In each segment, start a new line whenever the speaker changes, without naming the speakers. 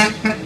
Thank you.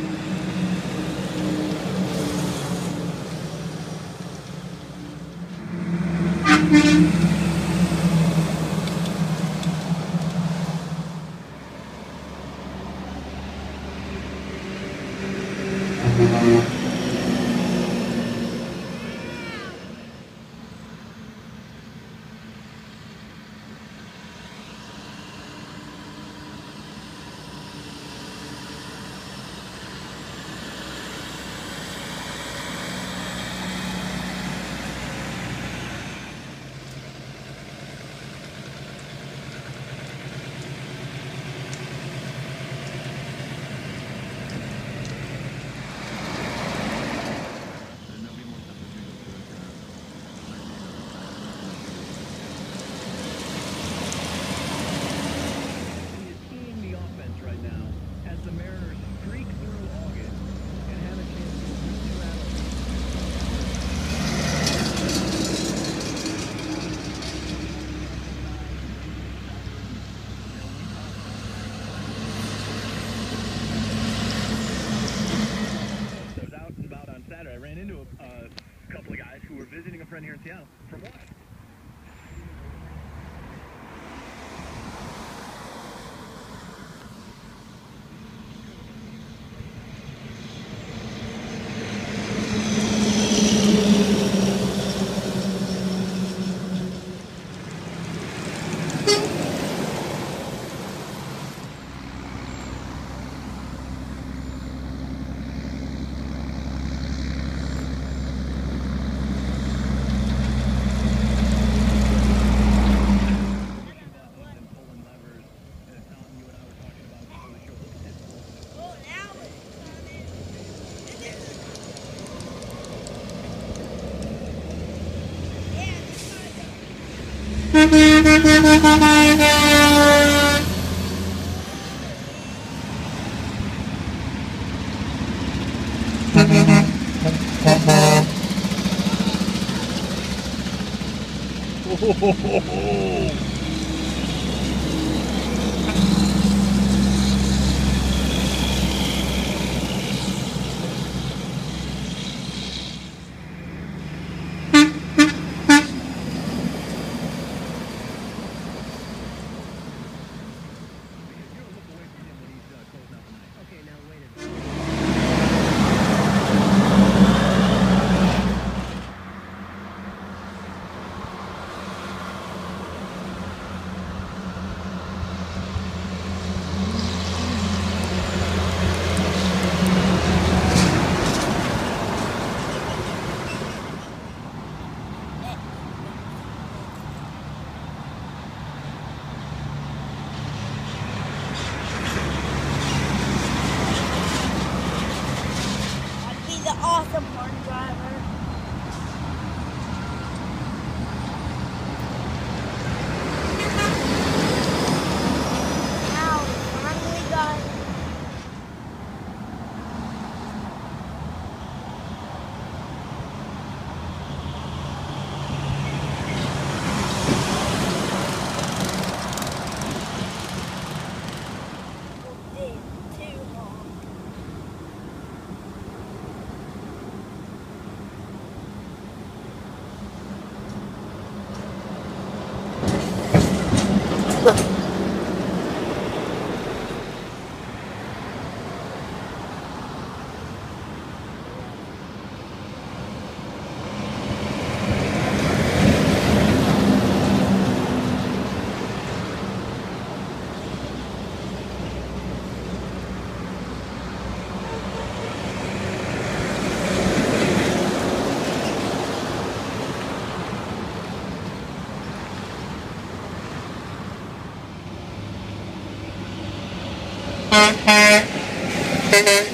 Thank you.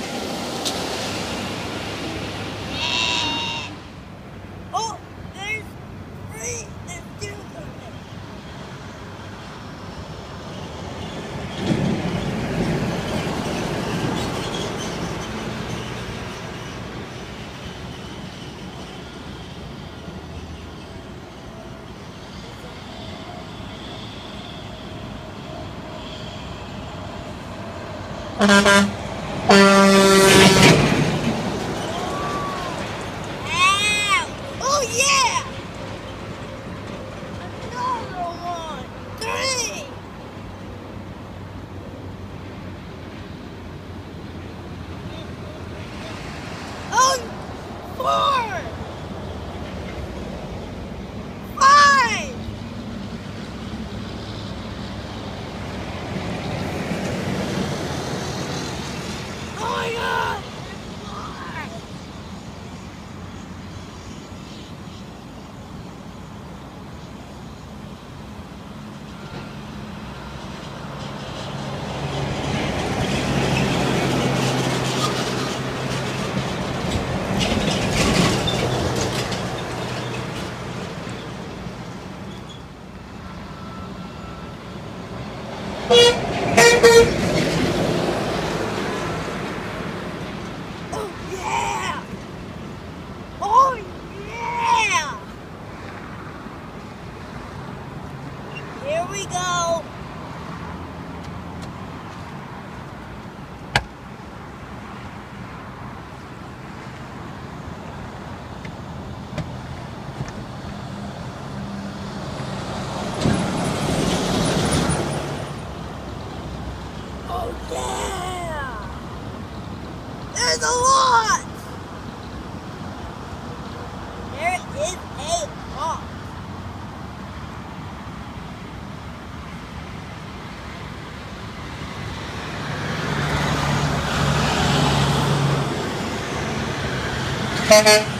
है।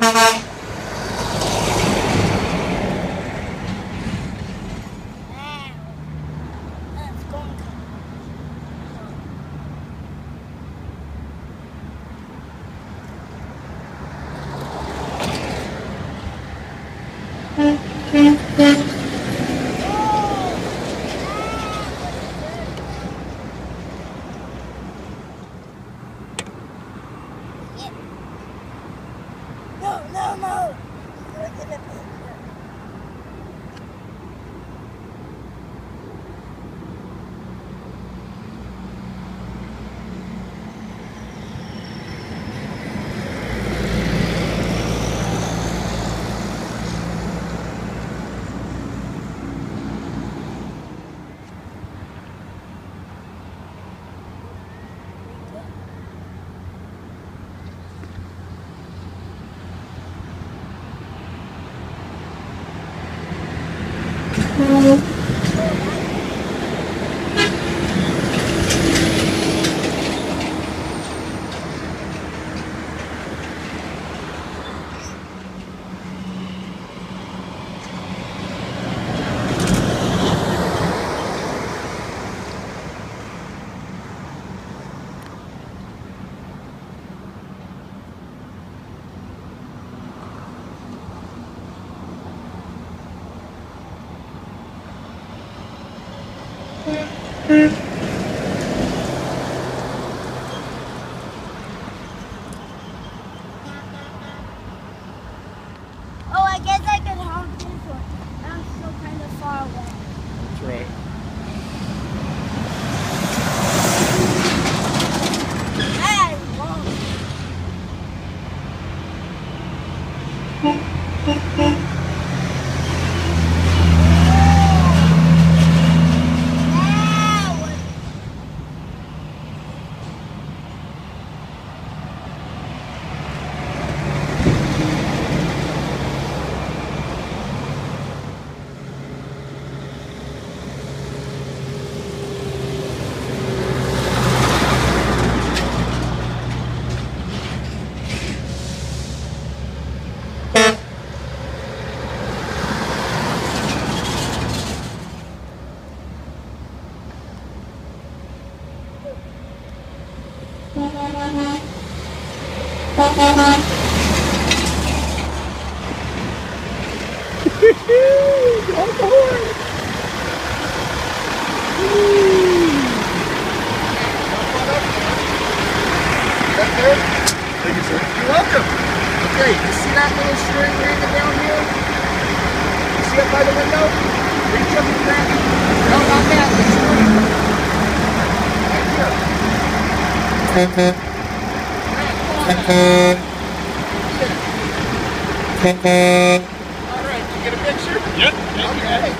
Bye. Oh, On the. Thank you. All right, you get a picture?
Yep.
Okay.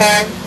Okay.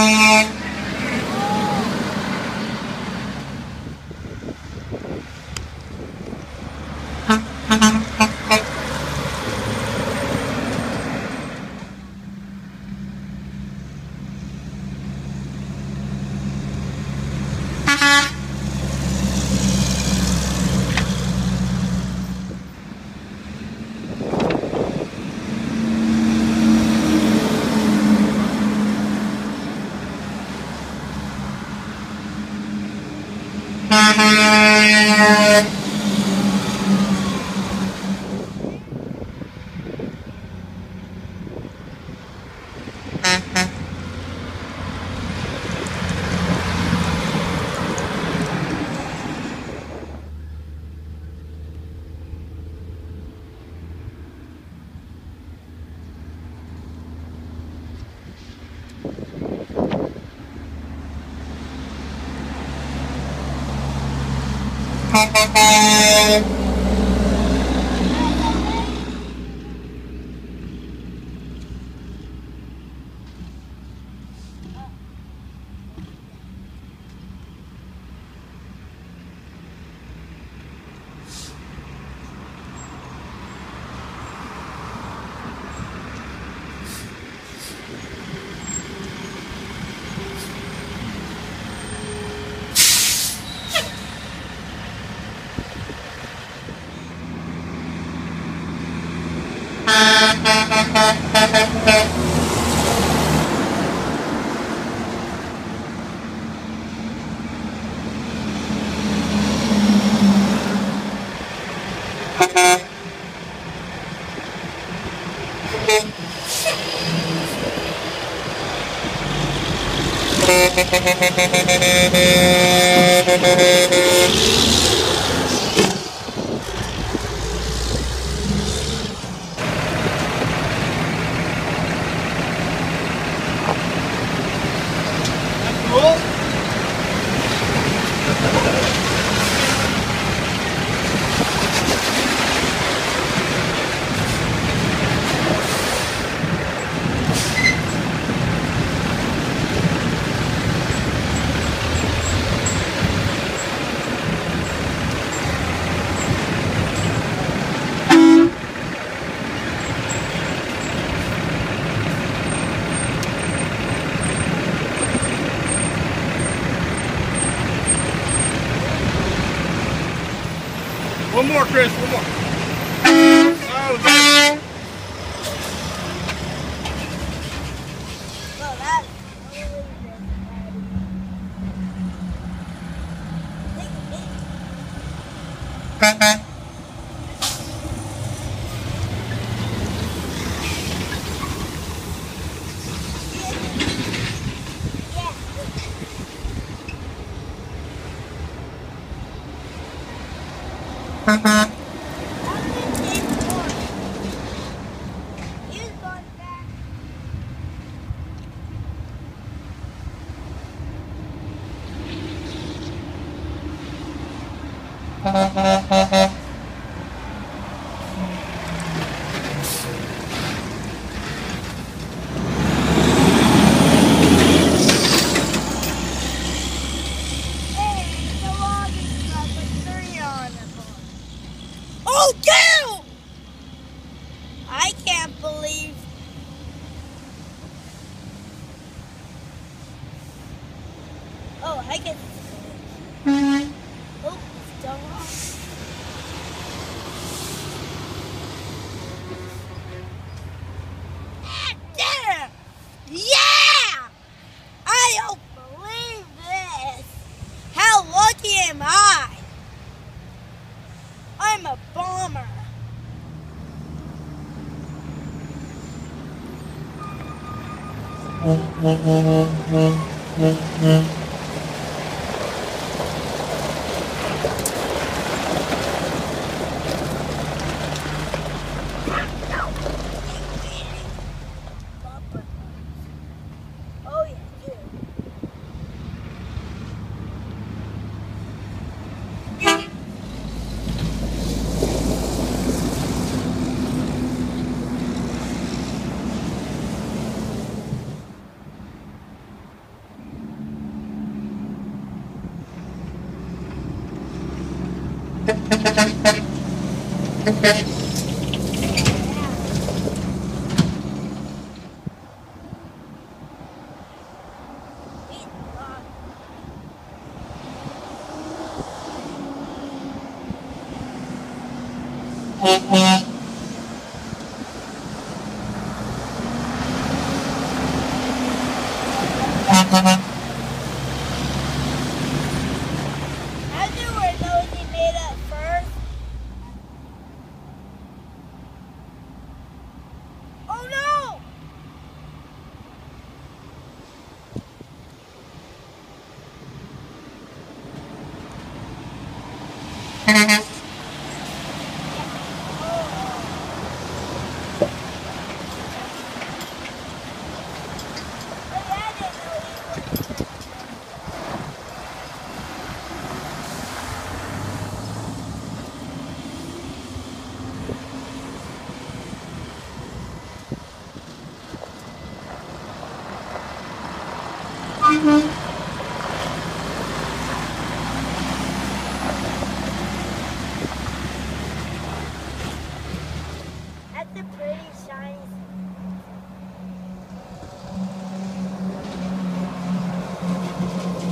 Thank. Thank you. Thank you. Oh,
yeah, I don't believe it. How lucky am I? I'm a bomber. Mm-hmm.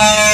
Oh. Uh...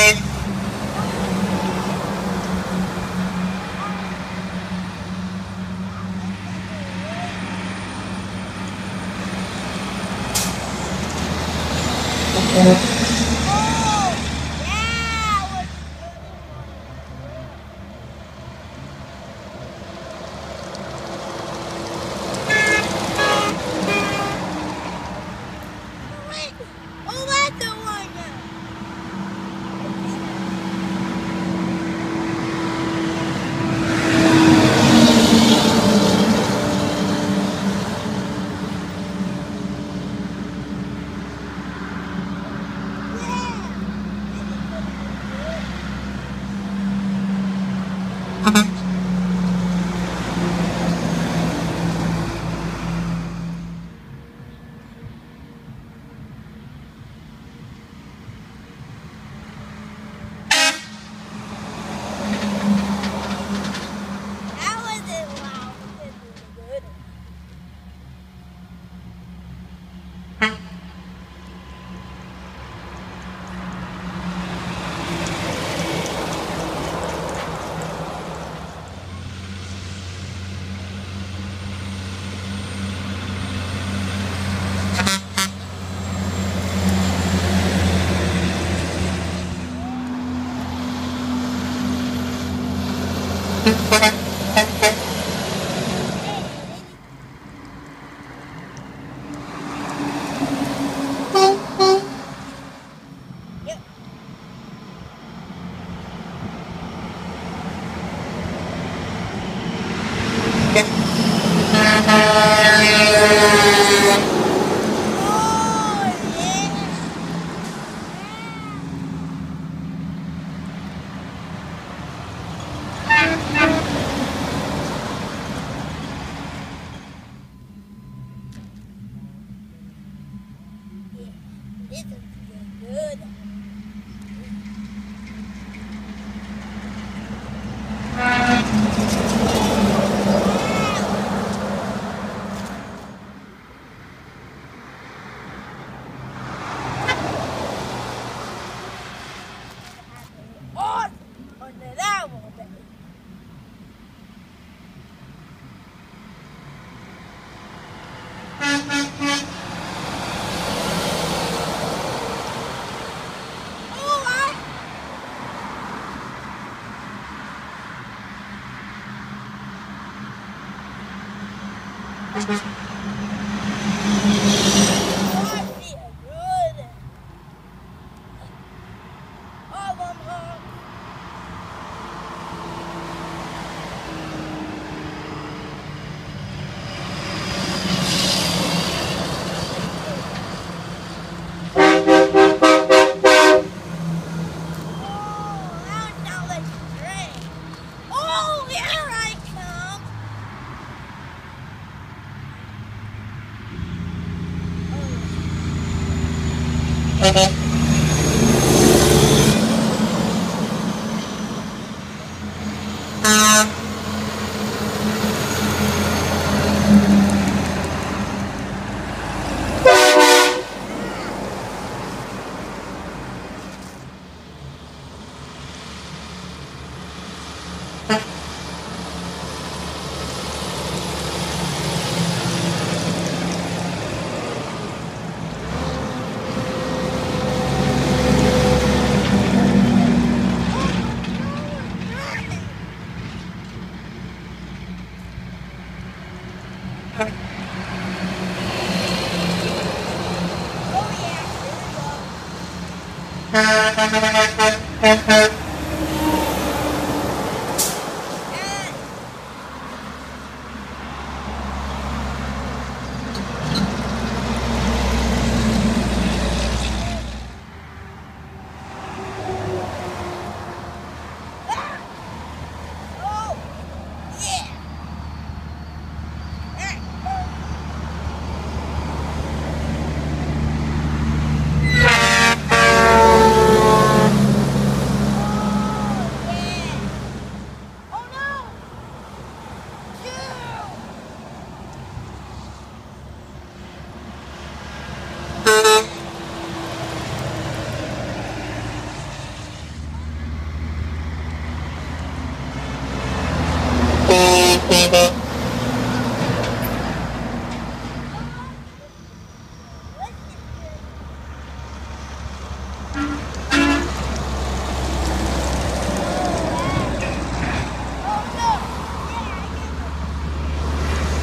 Música no! Two!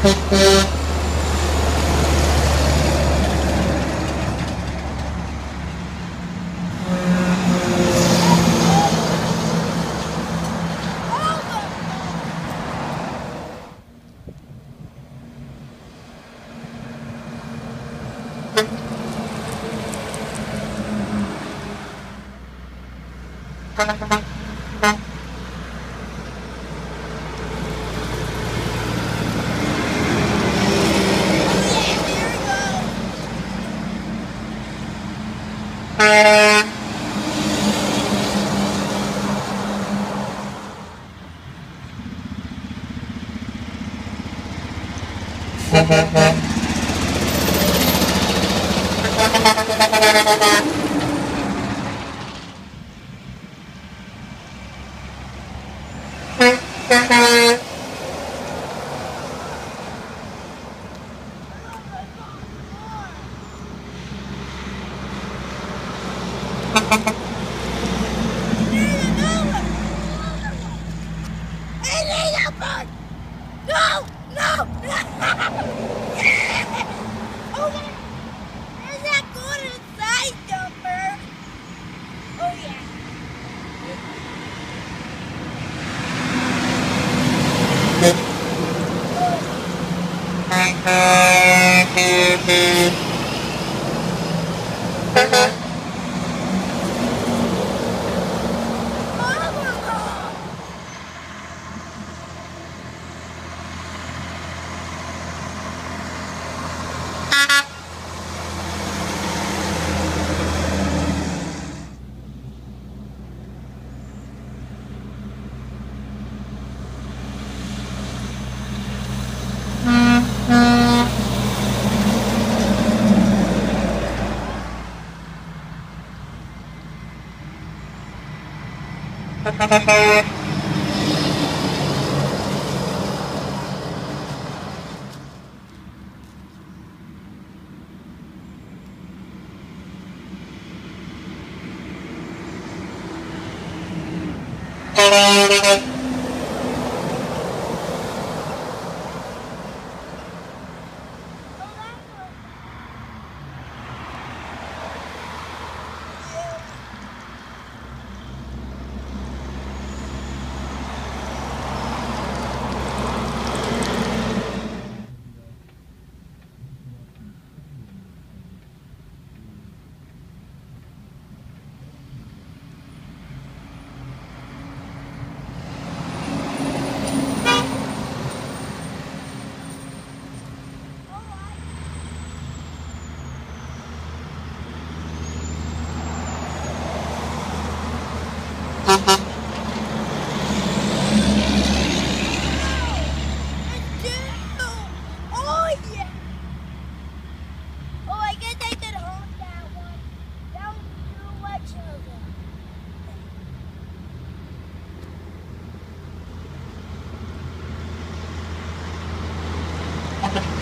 No! ¡Ha, ha, ha!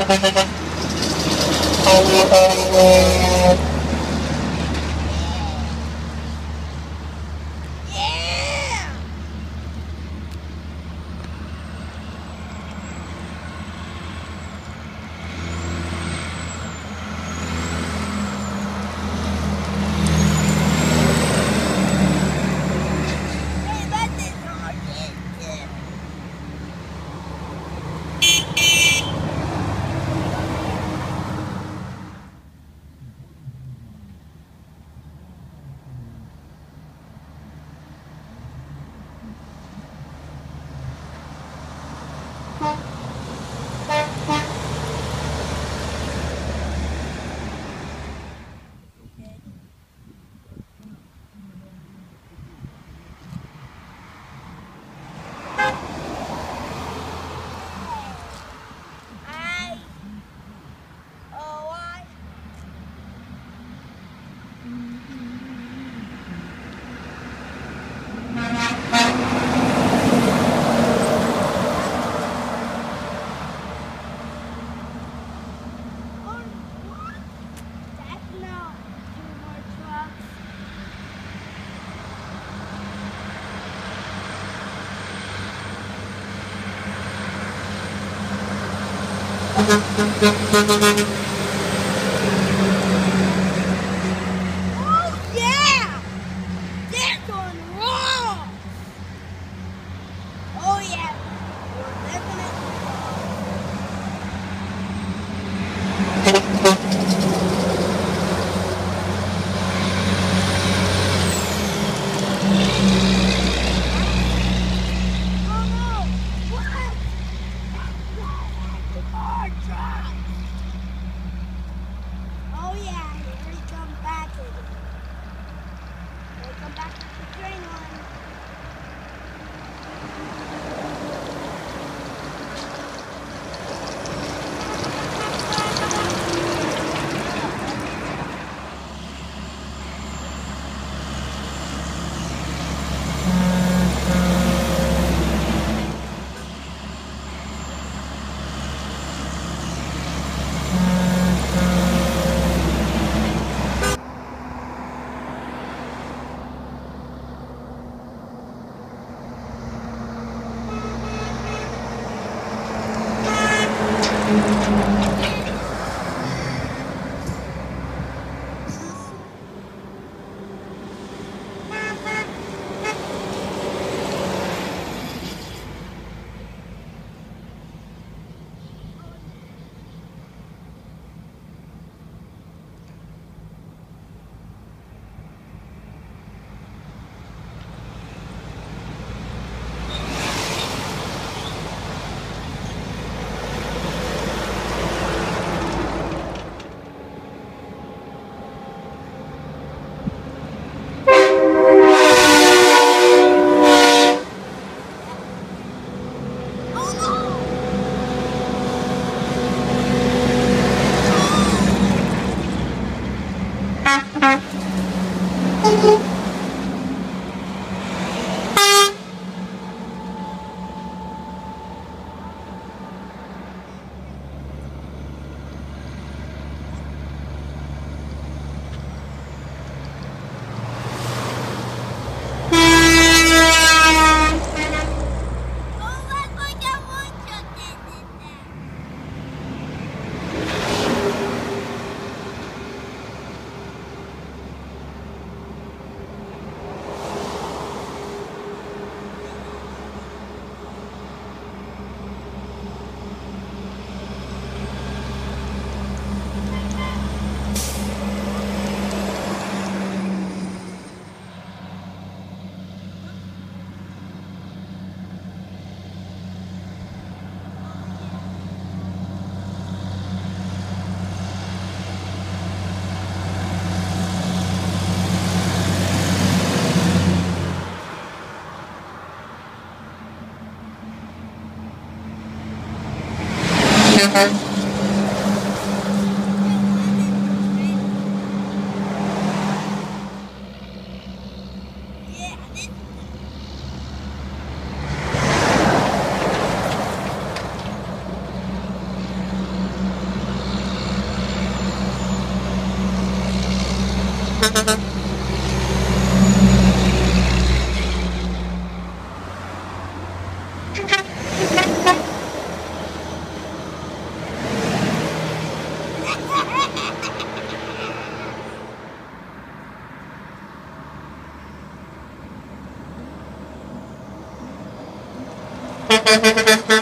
Yeah! Thank you.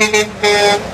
Thank you.